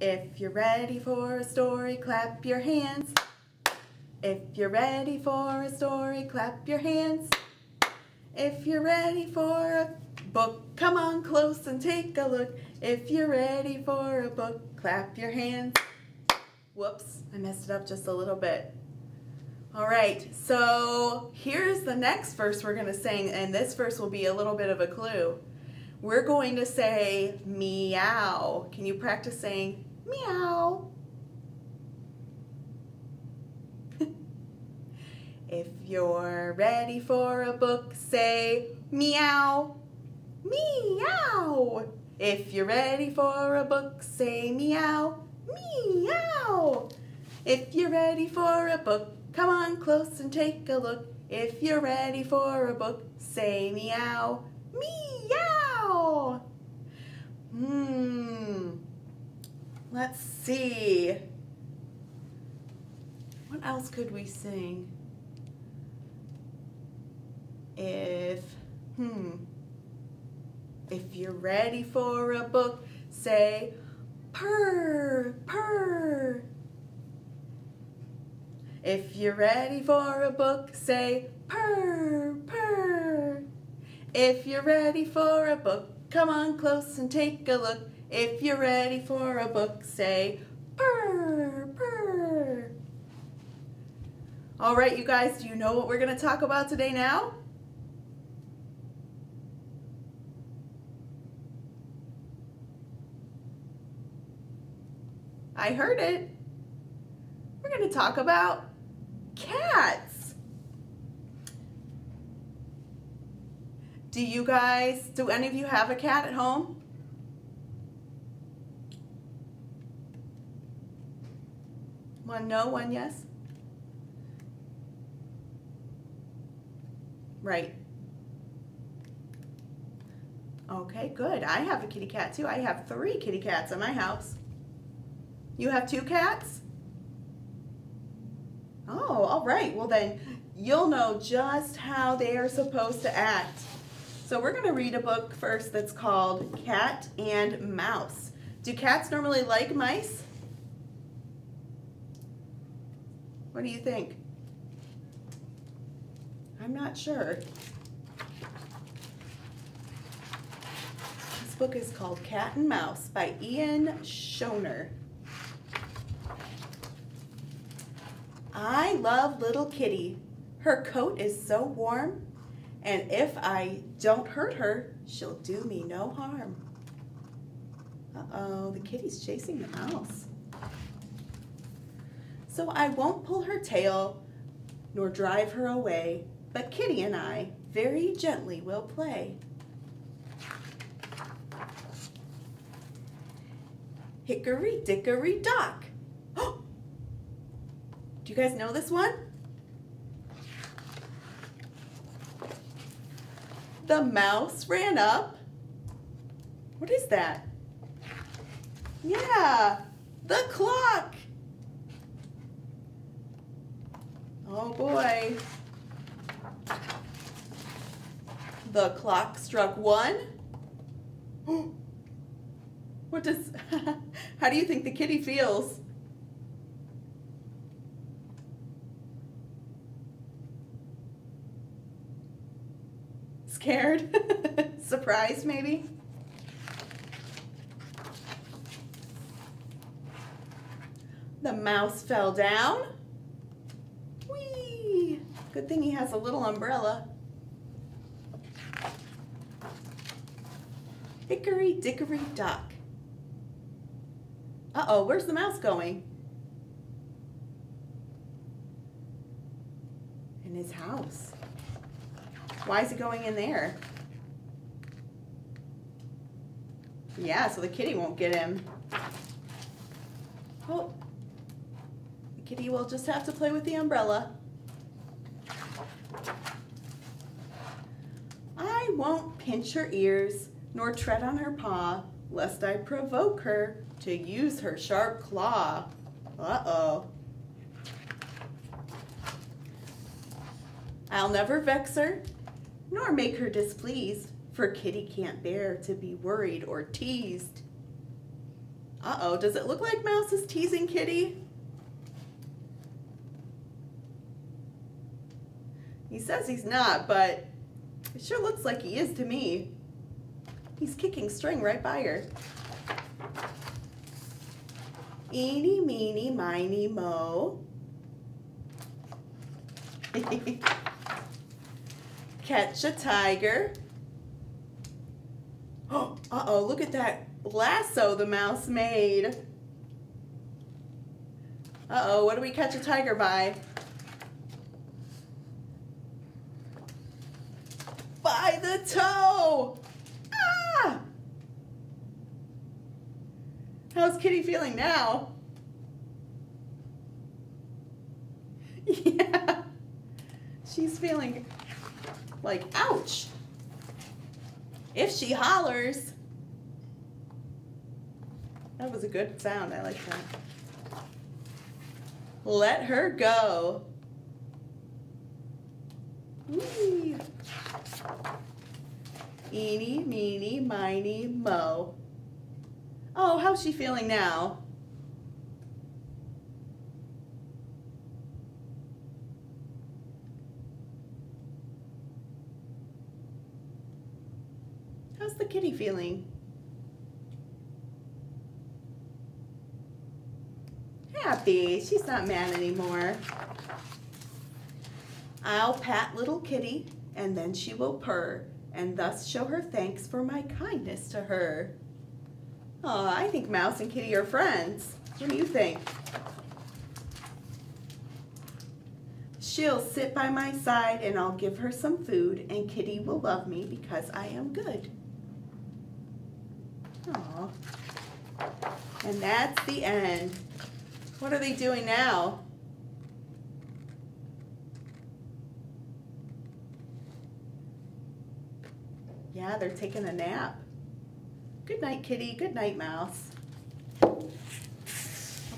If you're ready for a story, clap your hands. If you're ready for a story, clap your hands. If you're ready for a book, come on close and take a look. If you're ready for a book, clap your hands. Whoops, I messed it up just a little bit. All right, so here's the next verse we're going to sing, and this verse will be a little bit of a clue. We're going to say meow. Can you practice saying meow? if you're ready for a book, say meow. Meow. If you're ready for a book, say meow. Meow. If you're ready for a book, come on close and take a look. If you're ready for a book, say meow. Meow. Hmm. Let's see. What else could we sing? If, hmm. If you're ready for a book, say purr, purr. If you're ready for a book, say purr, purr. If you're ready for a book, come on close and take a look. If you're ready for a book, say purr, purr. All right, you guys, do you know what we're going to talk about today now? I heard it. We're going to talk about cats. Do you guys, do any of you have a cat at home? One no, one yes? Right. Okay, good. I have a kitty cat too. I have three kitty cats in my house. You have two cats? Oh, all right. Well then, you'll know just how they are supposed to act. So we're going to read a book first that's called Cat and Mouse. Do cats normally like mice? What do you think? I'm not sure. This book is called Cat and Mouse by Ian Schoenherr. I love little kitty. Her coat is so warm, and if I don't hurt her, she'll do me no harm. Uh-oh, the kitty's chasing the mouse. So I won't pull her tail, nor drive her away, but Kitty and I very gently will play. Hickory dickory dock. Oh! Do you guys know this one? The mouse ran up. What is that? Yeah, the clock. Oh boy. The clock struck one. What does, how do you think the kitty feels? Scared? Surprised maybe? The mouse fell down. Good thing he has a little umbrella. Hickory dickory dock. Uh-oh, where's the mouse going? In his house. Why is it going in there? Yeah, so the kitty won't get him. Oh, the kitty will just have to play with the umbrella. I won't pinch her ears, nor tread on her paw, lest I provoke her to use her sharp claw. Uh-oh. I'll never vex her, nor make her displeased, for Kitty can't bear to be worried or teased. Uh-oh, does it look like Mouse is teasing Kitty? He says he's not, but it sure looks like he is to me. He's kicking string right by her. Eeny, meeny, miny, mo. Catch a tiger. Oh, uh-oh, look at that lasso the mouse made. Uh-oh, what do we catch a tiger by? By the toe! Ah! How's Kitty feeling now? Yeah. She's feeling like, ouch. If she hollers. That was a good sound. I like that. Let her go. Whee. Eeny, meeny, miny, mo. Oh, how's she feeling now? How's the kitty feeling? Happy. She's not mad anymore. I'll pat little kitty, and then she will purr, and thus show her thanks for my kindness to her. Oh, I think Mouse and Kitty are friends. What do you think? She'll sit by my side and I'll give her some food and Kitty will love me because I am good. Aw. And that's the end. What are they doing now? Yeah, they're taking a nap. Good night, kitty. Good night, mouse. Well,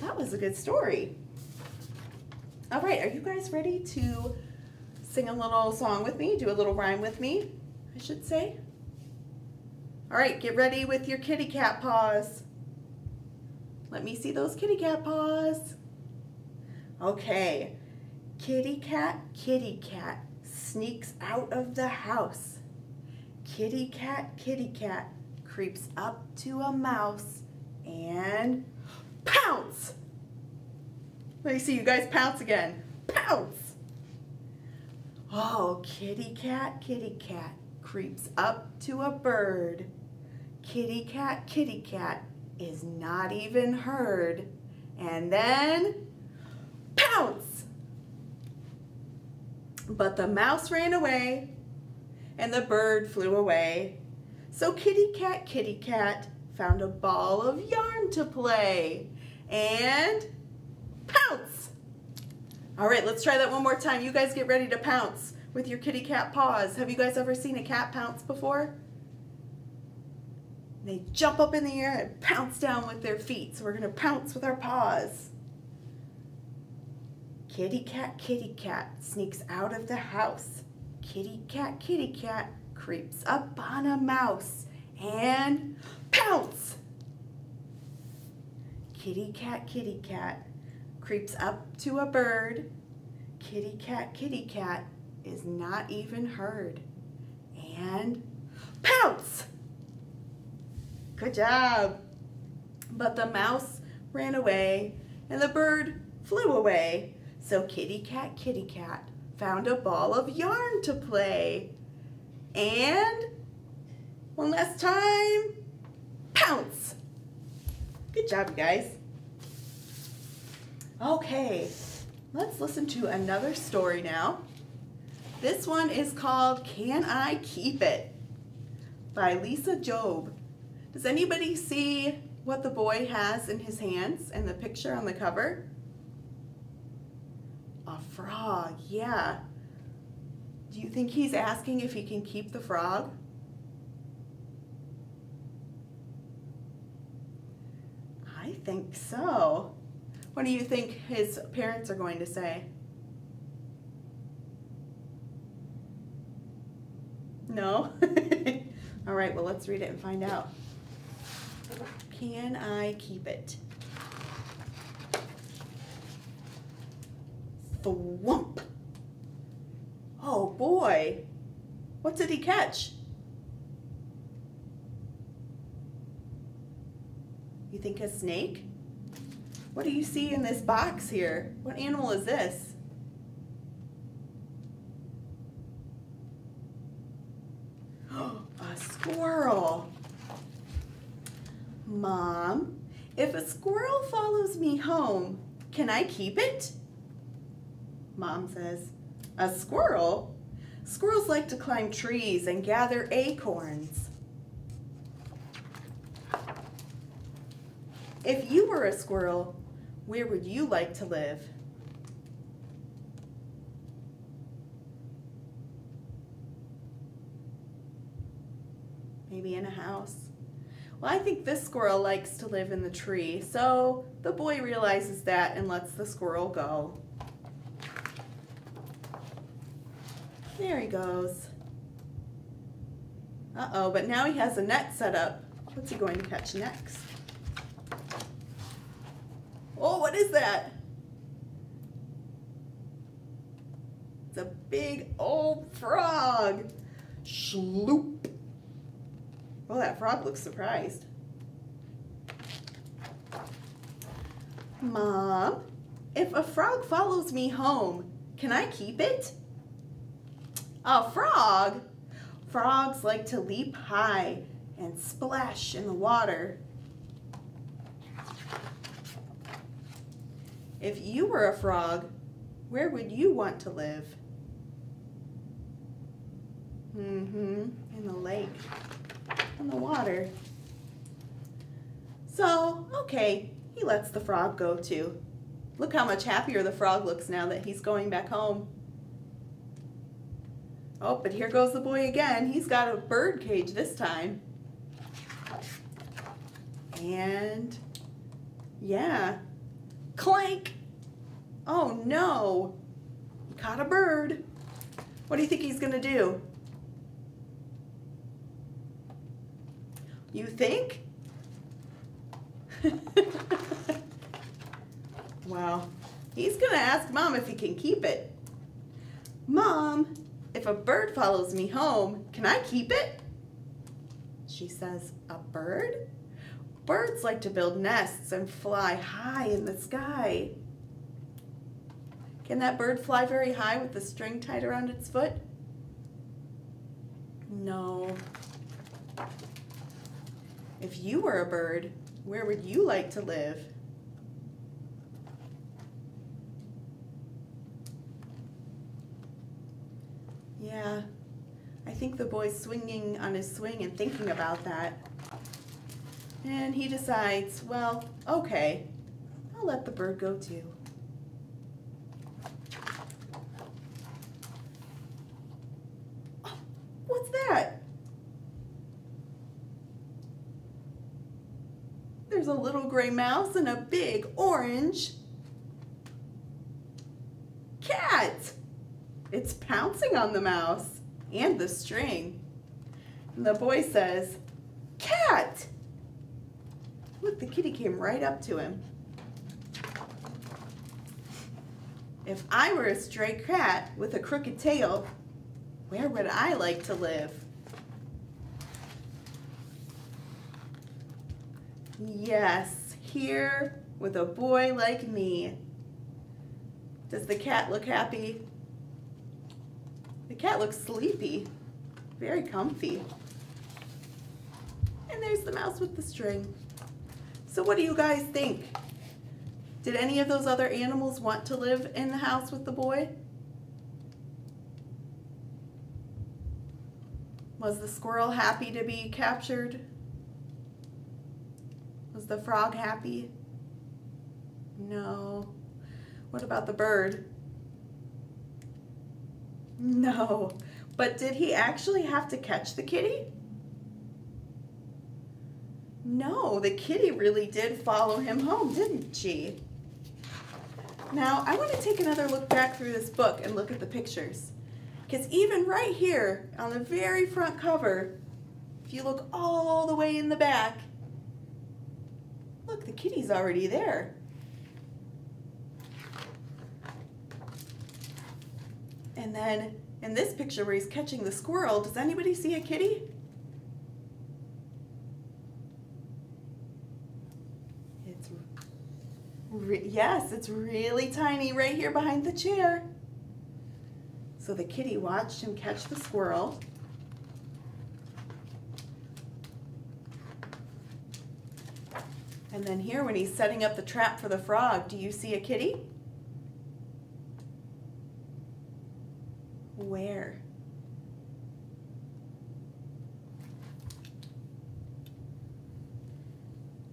that was a good story. All right, are you guys ready to sing a little song with me? Do a little rhyme with me, I should say. All right, get ready with your kitty cat paws. Let me see those kitty cat paws. Okay, kitty cat, kitty cat sneaks out of the house. Kitty cat, kitty cat creeps up to a mouse and pounce. Let me see you guys pounce again. Pounce. Oh, kitty cat, kitty cat creeps up to a bird. Kitty cat, kitty cat is not even heard. And then pounce. But the mouse ran away and the bird flew away. So kitty cat, kitty cat found a ball of yarn to play and pounce. All right, let's try that one more time. You guys get ready to pounce with your kitty cat paws. Have you guys ever seen a cat pounce before? They jump up in the air and pounce down with their feet. So we're gonna pounce with our paws. Kitty cat, kitty cat sneaks out of the house. Kitty cat, kitty cat creeps up on a mouse and pounce. Kitty cat, kitty cat creeps up to a bird. Kitty cat, kitty cat is not even heard. And pounce. Good job. But the mouse ran away and the bird flew away. So kitty cat, kitty cat found a ball of yarn to play. And one last time, pounce. Good job, you guys. Okay, let's listen to another story now. This one is called Can I Keep It? by Lisa Job. Does anybody see what the boy has in his hands and the picture on the cover? A frog, yeah. Do you think he's asking if he can keep the frog? I think so. What do you think his parents are going to say? No? All right, well, let's read it and find out. can I keep it? Thwump. Oh boy. What did he catch? You think a snake? What do you see in this box here? What animal is this? a squirrel. Mom, if a squirrel follows me home, can I keep it? Mom says, a squirrel? Squirrels like to climb trees and gather acorns. If you were a squirrel, where would you like to live? Maybe in a house. Well, I think this squirrel likes to live in the tree, so the boy realizes that and lets the squirrel go. There he goes. Uh-oh, but now he has a net set up. What's he going to catch next? Oh, what is that? It's a big old frog. Shloop. Well, that frog looks surprised. Mom, if a frog follows me home, can I keep it? A frog? Frogs like to leap high and splash in the water. If you were a frog, where would you want to live? Mm-hmm, in the lake, in the water. So, okay, he lets the frog go too. Look how much happier the frog looks now that he's going back home. Oh, but here goes the boy again. He's got a bird cage this time. And, yeah, clank. Oh no, he caught a bird. What do you think he's gonna do? You think? wow, he's gonna ask mom if he can keep it. Mom, if a bird follows me home, can I keep it? She says, a bird? Birds like to build nests and fly high in the sky. Can that bird fly very high with the string tied around its foot? No. If you were a bird, where would you like to live? Yeah, I think the boy's swinging on his swing and thinking about that. And he decides, well, okay, I'll let the bird go too. Oh, what's that? There's a little gray mouse and a big orange cat. It's pouncing on the mouse and the string. And the boy says, cat! Look, the kitty came right up to him. If I were a stray cat with a crooked tail, where would I like to live? Yes, here with a boy like me. Does the cat look happy? Cat looks sleepy, very comfy. And there's the mouse with the string. So what do you guys think? Did any of those other animals want to live in the house with the boy? Was the squirrel happy to be captured? Was the frog happy? No. What about the bird? No. But did he actually have to catch the kitty? No, the kitty really did follow him home, didn't she? Now, I want to take another look back through this book and look at the pictures. Because even right here on the very front cover, if you look all the way in the back, Look, the kitty's already there. And then in this picture where he's catching the squirrel, does anybody see a kitty? It's, yes, it's really tiny right here behind the chair. So the kitty watched him catch the squirrel. And then here when he's setting up the trap for the frog, do you see a kitty? Where?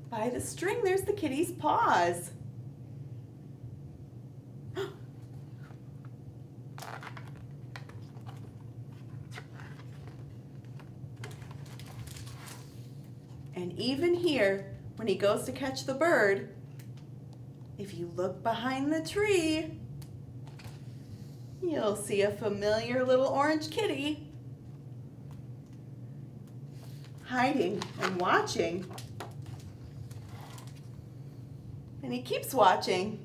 By the string, there's the kitty's paws. and even here, when he goes to catch the bird, if you look behind the tree, you'll see a familiar little orange kitty hiding and watching. And he keeps watching.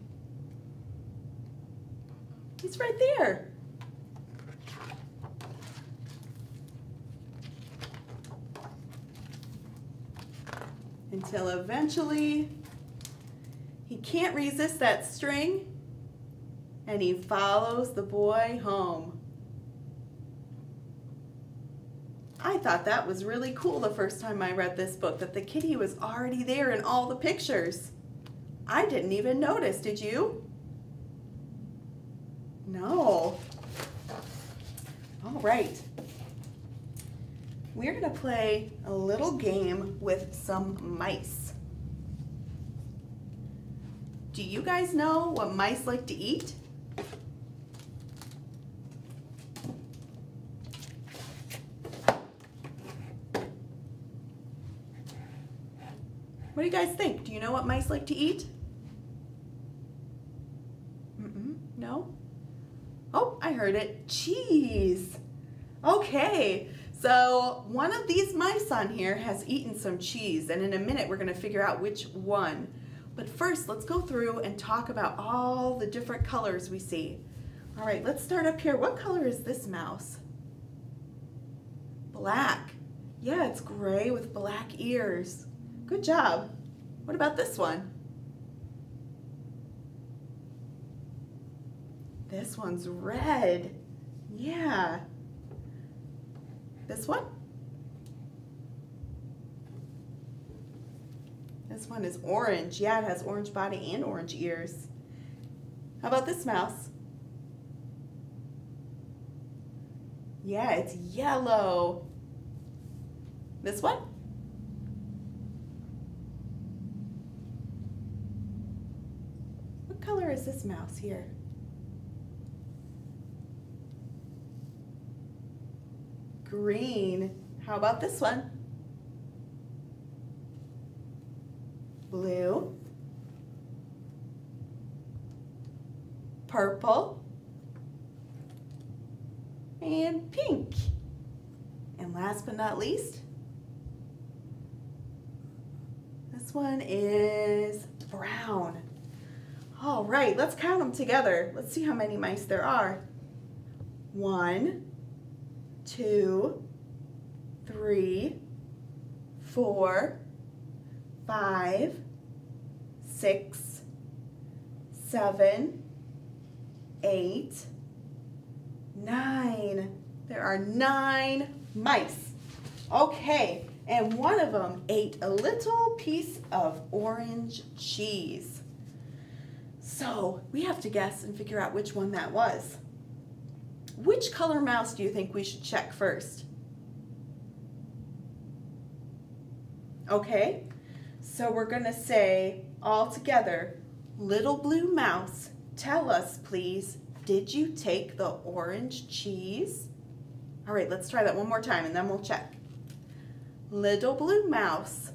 He's right there. Until eventually he can't resist that string and he follows the boy home. I thought that was really cool the first time I read this book, that the kitty was already there in all the pictures. I didn't even notice, did you? No. All right. We're gonna play a little game with some mice. Do you guys know what mice like to eat? What do you guys think? Do you know what mice like to eat? Mm-mm, no? Oh, I heard it. Cheese. Okay, so one of these mice on here has eaten some cheese, and in a minute we're gonna figure out which one. But first, let's go through and talk about all the different colors we see. All right, let's start up here. What color is this mouse? Black. Yeah, it's gray with black ears. Good job. What about this one? This one's red. Yeah. This one? This one is orange. Yeah, it has orange body and orange ears. How about this mouse? Yeah, it's yellow. This one? Color is this mouse here? Green. How about this one? Blue. Purple. And pink. And last but not least, this one is brown. All right, let's count them together. Let's see how many mice there are. One, two, three, four, five, six, seven, eight, nine. There are nine mice. Okay, and one of them ate a little piece of orange cheese. So we have to guess and figure out which one that was. Which color mouse do you think we should check first? Okay, so we're gonna say all together, little blue mouse, tell us please, did you take the orange cheese? All right, let's try that one more time and then we'll check. Little blue mouse,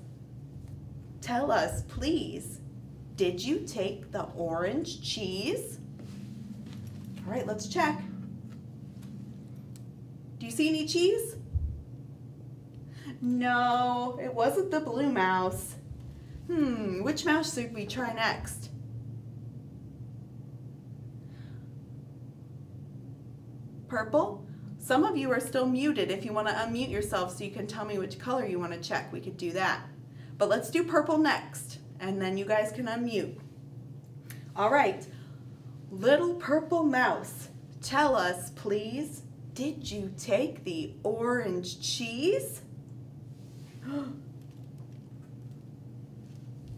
tell us please, did you take the orange cheese? All right, let's check. Do you see any cheese? No, it wasn't the blue mouse. Hmm, which mouse should we try next? Purple? Some of you are still muted. If you want to unmute yourself so you can tell me which color you want to check, we could do that. But let's do purple next, and then you guys can unmute. All right, little purple mouse, tell us, please, did you take the orange cheese?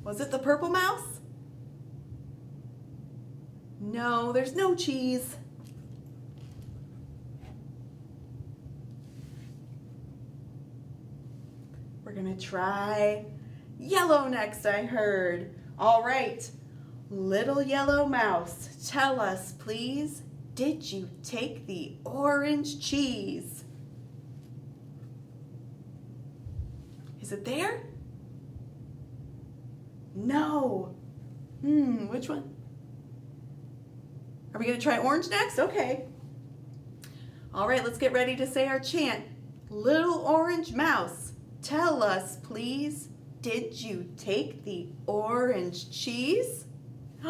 Was it the purple mouse? No, there's no cheese. We're gonna try yellow next, I heard. All right, little yellow mouse, tell us please, did you take the orange cheese? Is it there? No. Hmm, which one? Are we going to try orange next? Okay. All right, let's get ready to say our chant. Little orange mouse, tell us, please, did you take the orange cheese?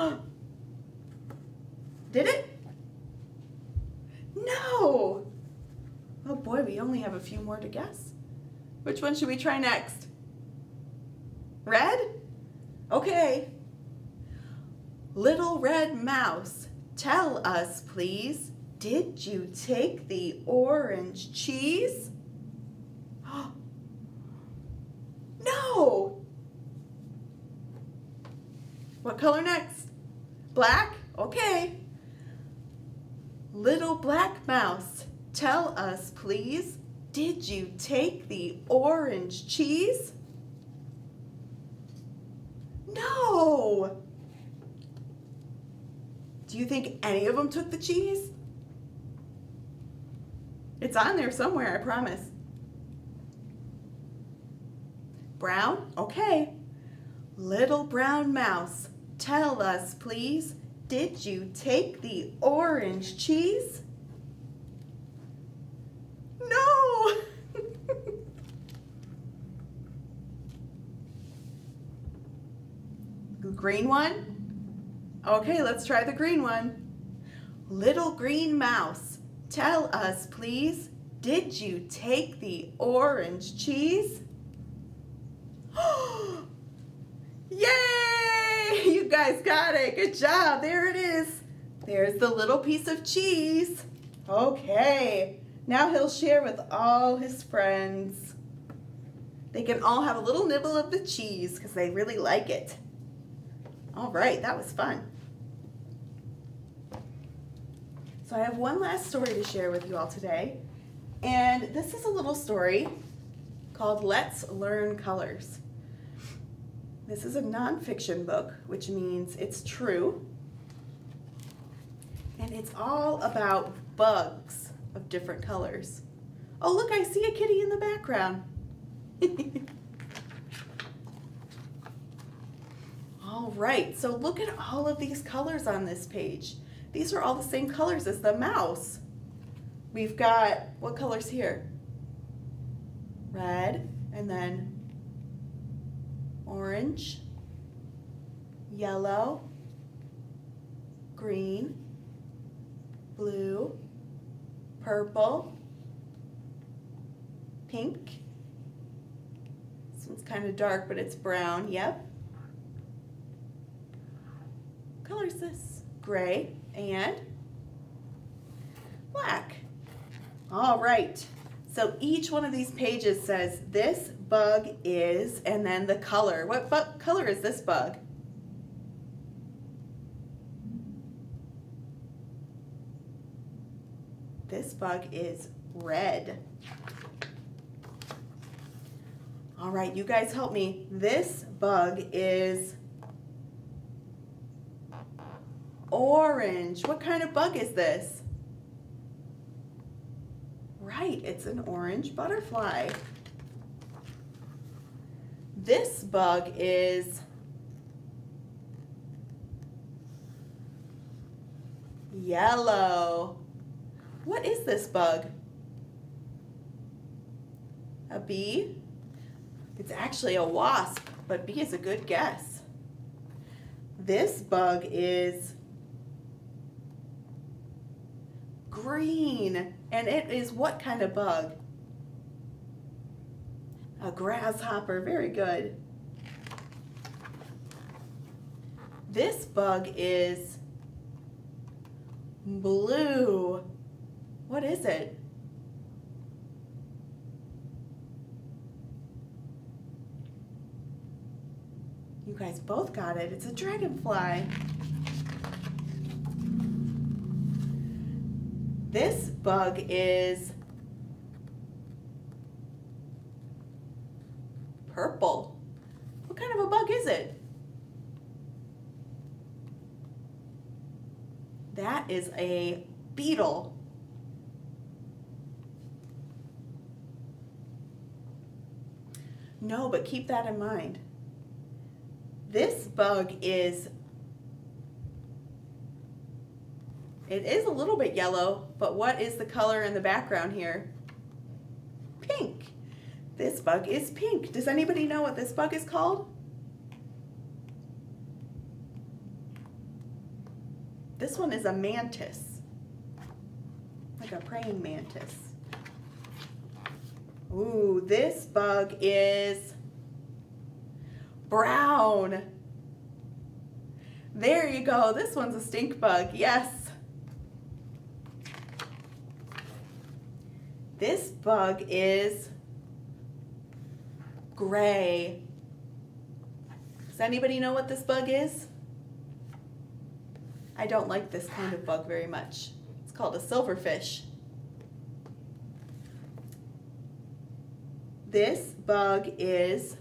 Did it? No. Oh boy, we only have a few more to guess. Which one should we try next? Red? Okay. Little red mouse, tell us please, did you take the orange cheese? no! What color next? Black? Okay. Little black mouse, tell us please, did you take the orange cheese? No! Do you think any of them took the cheese? It's on there somewhere, I promise. Brown? Okay. Little brown mouse, tell us please, did you take the orange cheese? No! green one? Okay, let's try the green one. Little green mouse, tell us please, did you take the orange cheese? Oh, Yay! You guys got it. Good job. There it is. There's the little piece of cheese. Okay. Now he'll share with all his friends. They can all have a little nibble of the cheese because they really like it. All right, that was fun. So I have one last story to share with you all today. And this is a little story called Let's Learn Colors. This is a nonfiction book, which means it's true. And it's all about bugs of different colors. Oh, look, I see a kitty in the background. all right, so look at all of these colors on this page. These are all the same colors as the mouse. We've got, what colors here? Red, and then orange, yellow, green, blue, purple, pink. This one's kind of dark, but it's brown, yep. What color is this? Gray and black. All right, so each one of these pages says this bug is, and then the color. What bu color is this bug? This bug is red. All right, you guys help me. This bug is orange. What kind of bug is this? Right, it's an orange butterfly. This bug is yellow. What is this bug? A bee? It's actually a wasp. but bee is a good guess. This bug is green, and it is what kind of bug? A grasshopper, very good. This bug is blue. What is it? You guys both got it. It's a dragonfly. This bug is purple. What kind of a bug is it? That is a beetle. No, but keep that in mind. This bug is, it is a little bit yellow, but what is the color in the background here? Pink. This bug is pink. Does anybody know what this bug is called? This one is a mantis, like a praying mantis. Ooh, this bug is brown. There you go. This one's a stink bug. Yes. This bug is gray. Does anybody know what this bug is? I don't like this kind of bug very much. It's called a silverfish. This bug is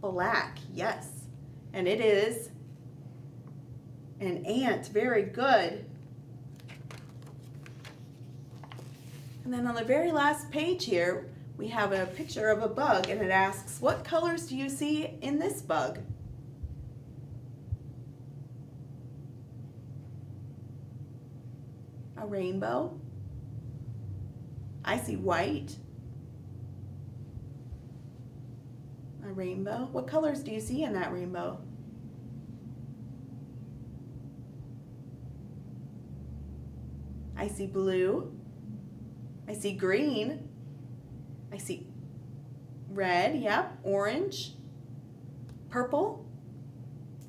black, yes. And it is an ant, very good. And then on the very last page here, we have a picture of a bug and it asks, what colors do you see in this bug? a rainbow. I see white. A rainbow. What colors do you see in that rainbow? I see blue. I see green. I see red, yep, orange, purple.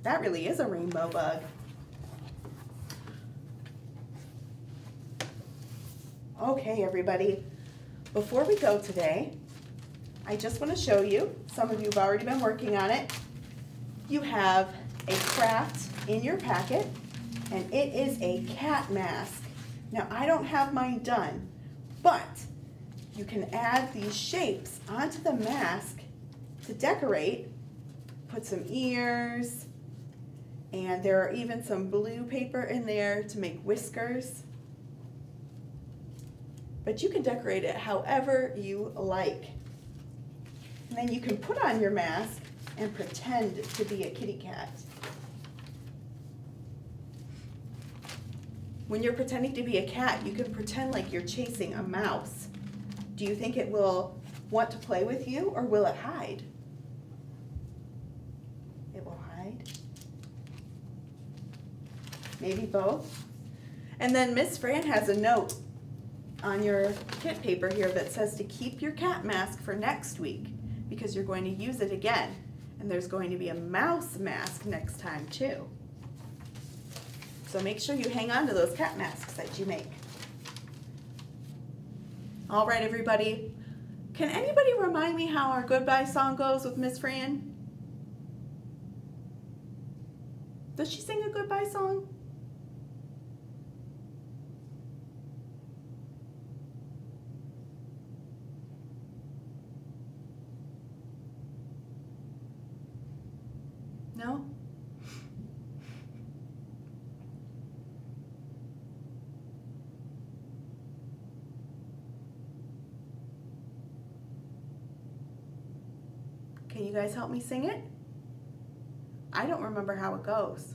That really is a rainbow bug. Okay, everybody, before we go today, I just want to show you, some of you have already been working on it. You have a craft in your packet, and it is a cat mask. Now, I don't have mine done, but you can add these shapes onto the mask to decorate. Put some ears, and there are even some blue paper in there to make whiskers but you can decorate it however you like. And then you can put on your mask and pretend to be a kitty cat. When you're pretending to be a cat, you can pretend like you're chasing a mouse. Do you think it will want to play with you or will it hide? It will hide. Maybe both. And then Miss Fran has a note on your kit paper here that says to keep your cat mask for next week because you're going to use it again. And there's going to be a mouse mask next time too. So make sure you hang on to those cat masks that you make. All right, everybody. Can anybody remind me how our goodbye song goes with Miss Fran? Does she sing a goodbye song? No? Can you guys help me sing it? I don't remember how it goes.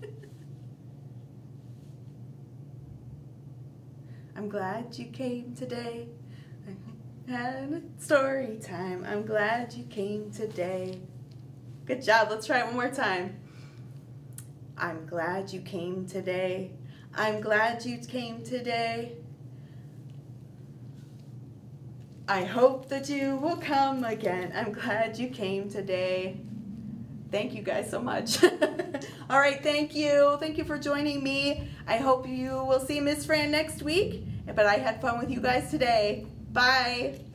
I'm glad you came today. Had story time. I'm glad you came today. Good job. Let's try it one more time. I'm glad you came today. I'm glad you came today. I hope that you will come again. I'm glad you came today. Thank you guys so much. All right, thank you. Thank you for joining me. I hope you will see Miss Fran next week, but I had fun with you guys today. Bye.